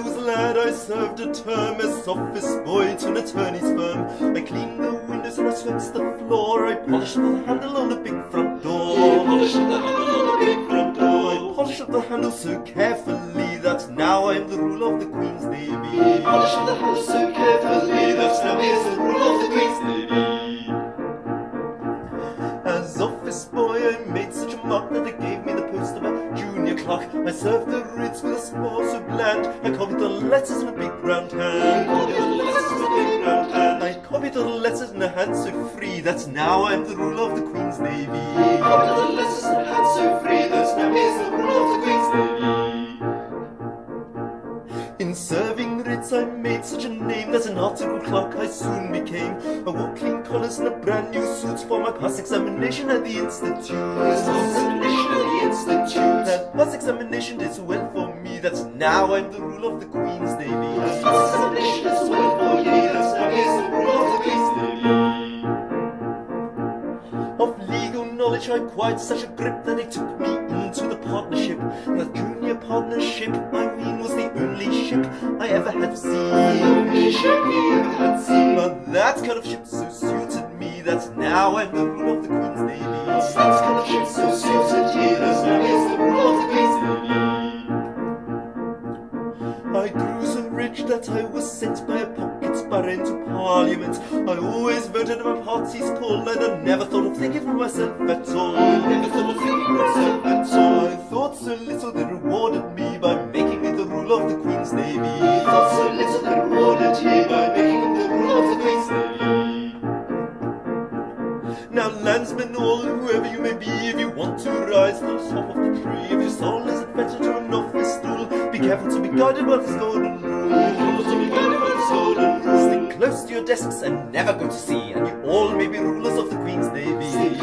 was a lad, I served a term as office boy to an attorney's firm. I cleaned the windows and I swept the floor. I polished the handle on the big front door. Polished the handle on the big front door. I polished the handle so carefully that now I'm the rule of the Queen's Navy. Polished the handle so carefully that now here's the rule of the Queen's Navy. As office boy, I made such a mark that they gave me the post of a junior clerk. I served the writs with a smile bland. I copied the letters in a big round hand. Copied the letters in a big round hand. I copied the letters in a hand so free that now I'm the ruler of the Queen's Navy. Copied the letters in a hand so free that now here's the rule of the Queen's Navy. In serving writs, I made such a name that an articled clerk I soon became. I wore clean collars and a brand new suit for my pass examination at the institute. Now I'm the rule of the Queen's Navy. Now the rule of the Queen's Navy. Of legal knowledge I acquired such a grip that it took me into the partnership. The junior partnership, I mean, was the only ship I ever had seen. Had. But that kind of ship so suited me that now I'm the rule of the Queen's Navy. That kind of ship so I grew so rich that I was sent by a pocket borough into Parliament. I always voted my party's call and I never thought of thinking for myself at all. Never thought of thinking for myself at all. I thought so little they rewarded me by making me the ruler of the Queen's Navy. Thought so little they rewarded ye by making him the rule of the Queen's Navy. Now, landsmen, all whoever you may be, if you want to rise to the top of the tree, if your soul is adventure to an office stool, be careful to be guided by the golden rule. Stick close to your desks and never go to sea, and you all may be rulers of the Queen's Navy.